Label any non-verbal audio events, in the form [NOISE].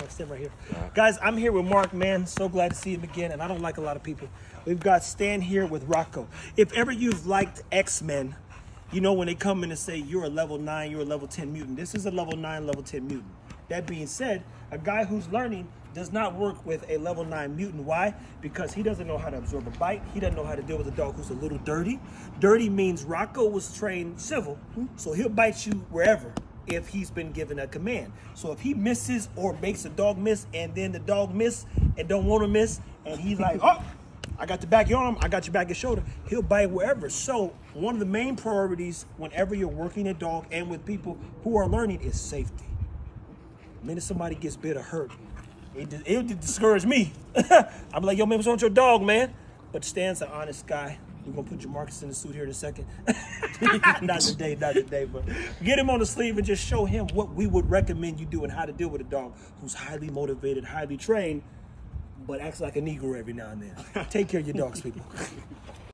Mark, stand right here. Guys, I'm here with Mark, man. So glad to see him again, and I don't like a lot of people. We've got Stan here with Rocco. If ever you've liked X-Men, you know when they come in and say you're a level 9, you're a level 10 mutant. This is a level 9, level 10 mutant. That being said, a guy who's learning does not work with a level 9 mutant. Why? Because he doesn't know how to absorb a bite. He doesn't know how to deal with a dog who's a little dirty. Dirty means Rocco was trained civil, so he'll bite you wherever if he's been given a command. So if he misses or makes a dog miss and then the dog miss and don't want to miss and he's like, oh, I got the back of your arm, I got your back your shoulder, he'll bite wherever. So one of the main priorities whenever you're working a dog and with people who are learning is safety. The minute somebody gets bit or hurt, it, it'll discourage me. [LAUGHS] I'm like, yo, man, what's wrong with your dog, man? But Stan's an honest guy. We're gonna put your Marcus in the suit here in a second. [LAUGHS] not today, not today, but get him on the sleeve and just show him what we would recommend you do and how to deal with a dog who's highly motivated, highly trained, but acts like a Negro every now and then. Take care of your dogs, people. [LAUGHS]